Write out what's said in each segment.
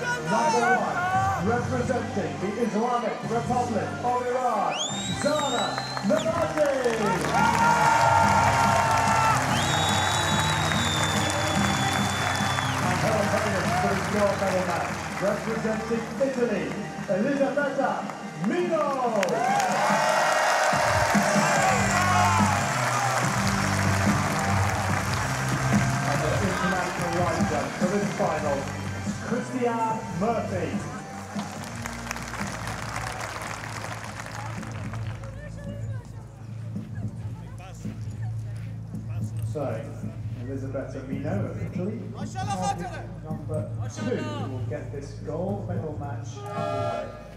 number one, representing the Islamic Republic of Iran, Zana match, representing Italy, Elisabetta Mijno. And the international line for this final, Christian Murphy. So, Elisabetta Mijno of Italy, number two, will get this gold medal match underway.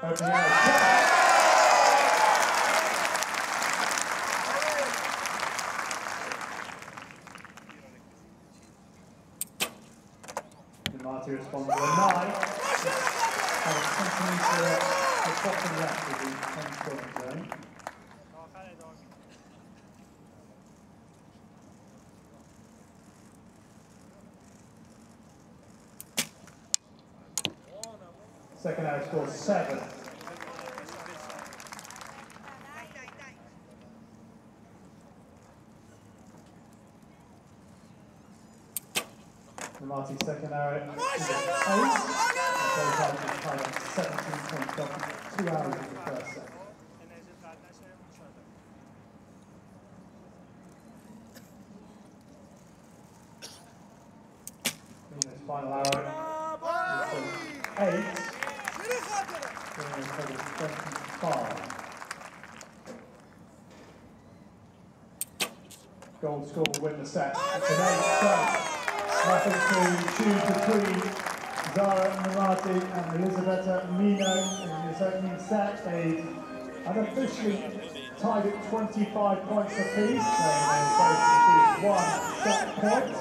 Opening out. And centimetre the the 10 point zone. Second arrow score seven. Marty's second arrow eight. So far, he's tied up 17 points off two hours of the first set. Final is eight. Bringing a total of 25. Gold score will win the set. Eight to between Zahra Nemati and Elisabetta Mijno in this opening set. They unofficially tied at 25 points apiece, so they both received one set point.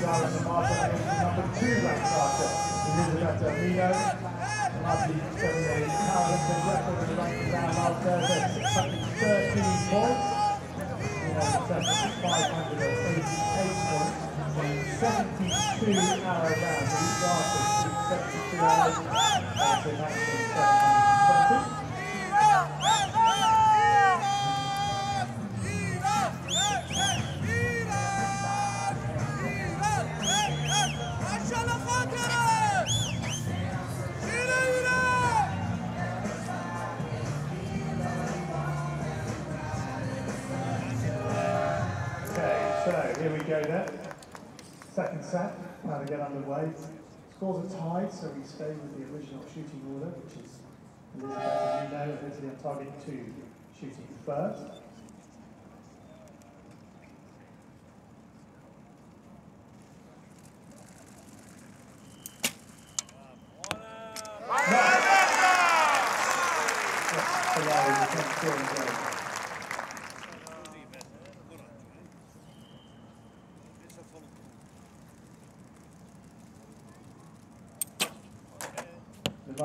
Um, number two ranked Elisabetta Mijno. 72 arrow rounds for each artist, 72 arrows. That's in action go then. Second set, now to get underway. Scores are tied, so we stay with the original shooting order, which is Elizabeth Mijno of Italy on target two, shooting first. Just below the 10 scoring zone.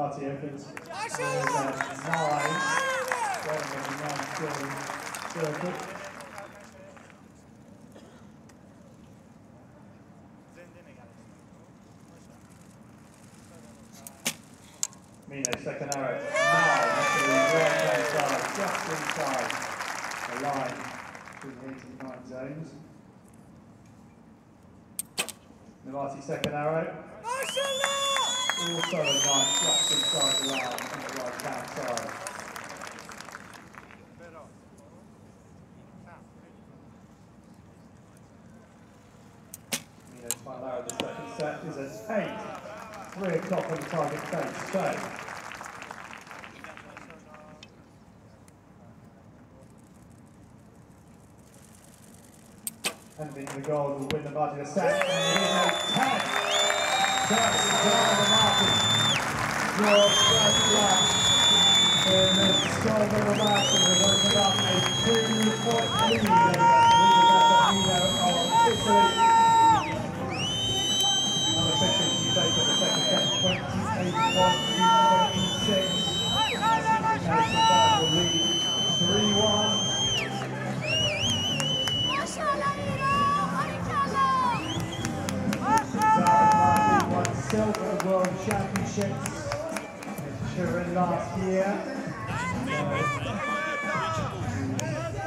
The Marty opens with a nine, going with a nine scoring circuit. Mijno, second arrow, that's the right hand side, just inside the line between the eight and nine zones. Nemati second arrow. Also a nice just inside the line on the right hand side. Of the second set is at eight. Three o'clock on the target face. So, the goal will win the Marty the set. And it is a 10. Unofficially, you silver World Championships in Turin last year. Philip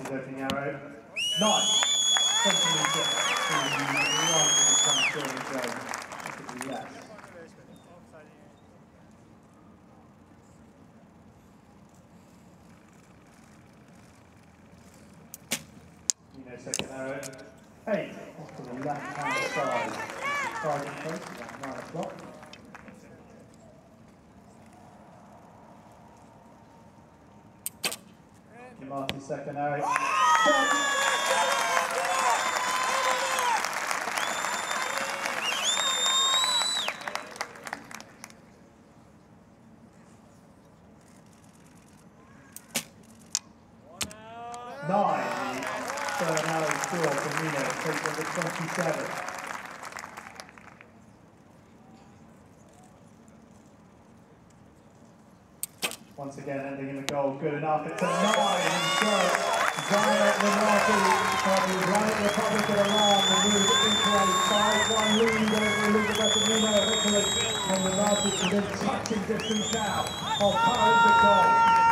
Martin's opening arrow. Nice! Second arrow. Eight off to the left hand side. O'clock. Martin second arrow. Ah! Nine, the third arrow score for Mijno, takes over 27. Once again, ending in the goal, good enough. It's a nine, so Zainab Minardi from the Islamic Republic of Iran will move into a 5-1 lead over Elisabetta Mijno of Italy. And is within touching distance now of Paralympic goal.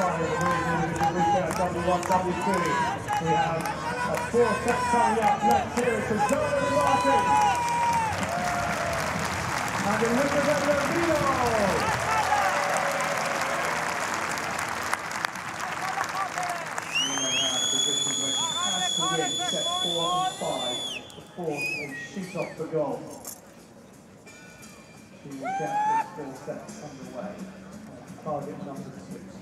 Of the individual weekend, W1, W2. We have a four set up. Martin and has to win set four five force a shoot off the goal. She will get this full set underway. Target number six.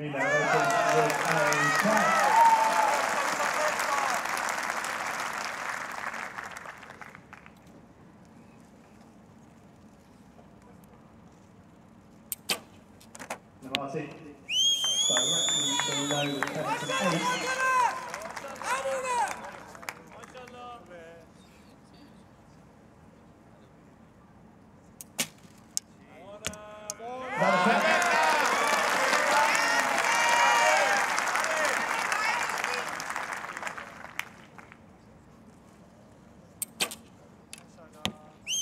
Mijno opens with a tap. Nemati directly below the Pemberton 8. Another tap.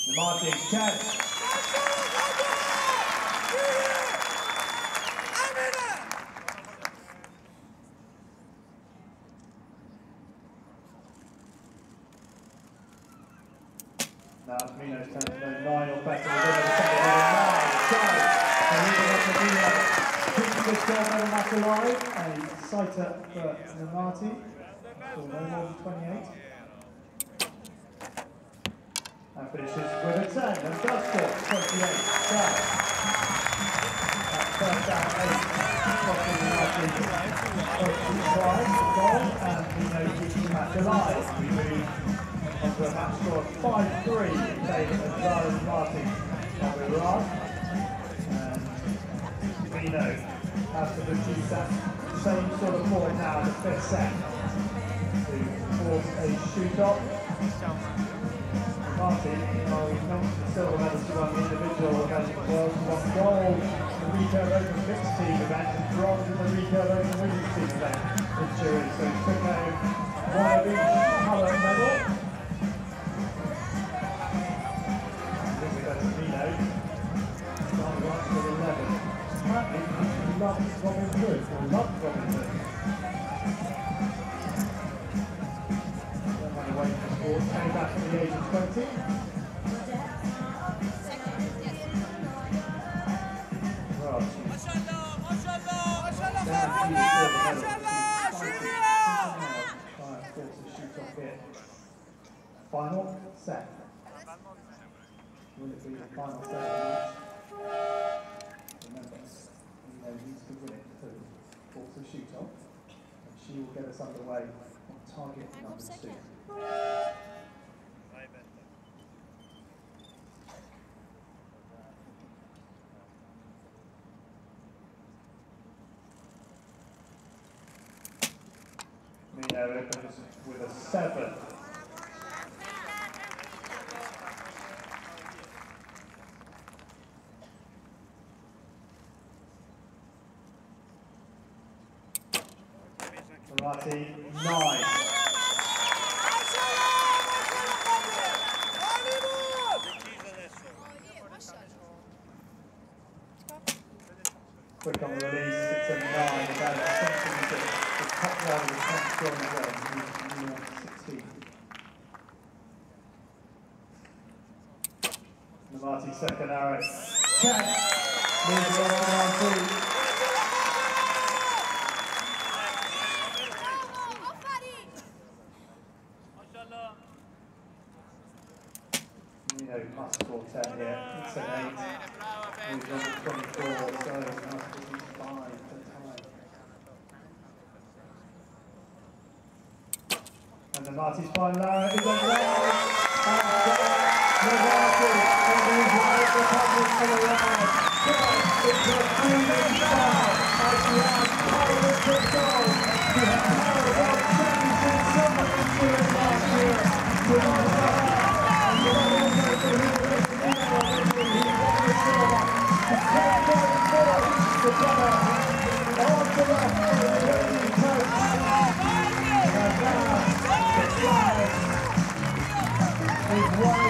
Nemati 10. Now Mijno's turn to know nine or better. We're going to second number nine. So, Marina Mijno keeps this gold alive. A sighter for Nemati. So no more than 28. And finishes with a 10 and score 28. So, first down eight. Costing Nemati first the goal, and Mijno keeps the match alive. We move onto a match score of 5-3 in favour of Zahra Martin of Iran. And Mijno has to produce that same sort of point now in the fifth set to force a shoot-off. Martin, well, we mentioned the silver medal she won the individual event the world, she won gold in the Recurve Open mixed team event and bronze in the Recurve Open women's team event in Zurich. So he took home one of each colour medal. Loves Robin Hood, or away from sports, came back at the age of 20. Well, Final set. Will it be the final set Remember know needs to win it to force a shoot off, and she will get us underway on target number two. Opens with a seven. Marty, nine. Quick on the release, it's a nine. About top row is Sam Strong as well, 16. Nemati second arrow. Chad moves on to round two. Nino plus 410 here, it's an 8, moves on to 24, so nice to be 5. Top going forward, the brother on the left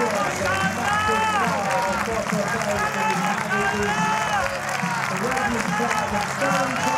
archers. The